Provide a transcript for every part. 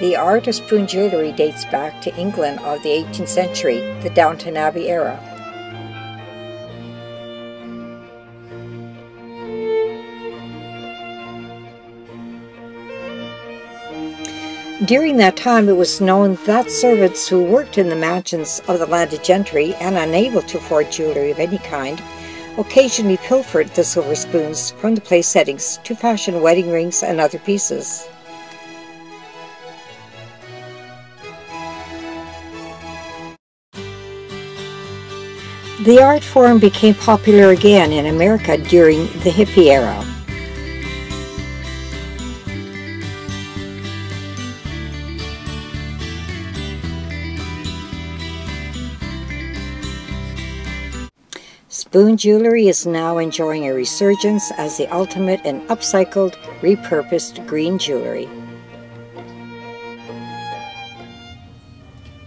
The art of spoon jewellery dates back to England of the 18th century, the Downton Abbey era. During that time, it was known that servants who worked in the mansions of the landed gentry and unable to afford jewellery of any kind occasionally pilfered the silver spoons from the place settings to fashion wedding rings and other pieces. The art form became popular again in America during the hippie era. Spoon jewelry is now enjoying a resurgence as the ultimate in upcycled, repurposed green jewelry.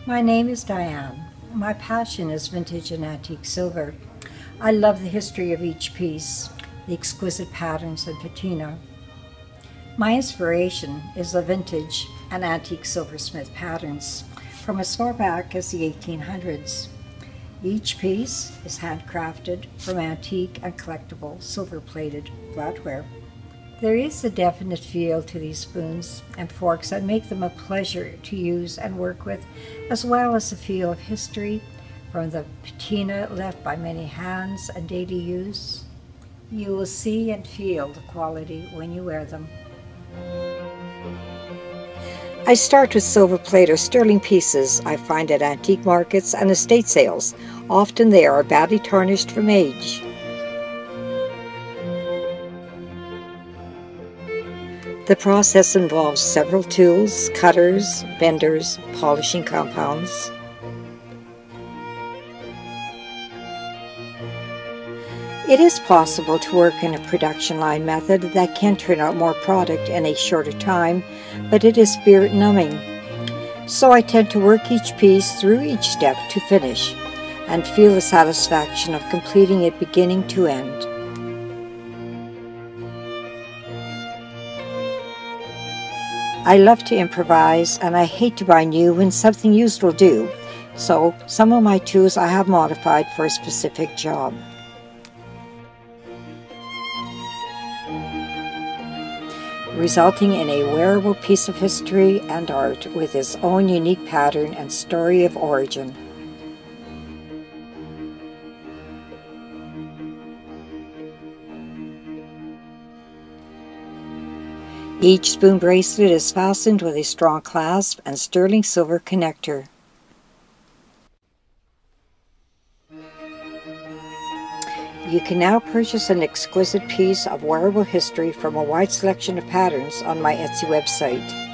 My name is Diane. My passion is vintage and antique silver. I love the history of each piece, the exquisite patterns and patina. My inspiration is the vintage and antique silversmith patterns from as far back as the 1800s. Each piece is handcrafted from antique and collectible silver-plated flatware. There is a definite feel to these spoons and forks that make them a pleasure to use and work with, as well as a feel of history from the patina left by many hands and daily use. You will see and feel the quality when you wear them. I start with silver plate or sterling pieces I find at antique markets and estate sales. Often they are badly tarnished from age. The process involves several tools, cutters, benders, polishing compounds. It is possible to work in a production line method that can turn out more product in a shorter time, but it is spirit numbing. So I tend to work each piece through each step to finish and feel the satisfaction of completing it beginning to end. I love to improvise and I hate to buy new when something used will do, so some of my tools I have modified for a specific job. resulting in a wearable piece of history and art with its own unique pattern and story of origin. Each spoon bracelet is fastened with a strong clasp and sterling silver connector. You can now purchase an exquisite piece of wearable history from a wide selection of patterns on my Etsy website.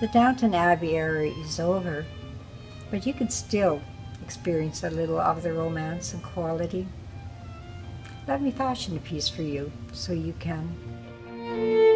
The Downton Abbey era is over, but you can still experience a little of the romance and quality. Let me fashion a piece for you so you can.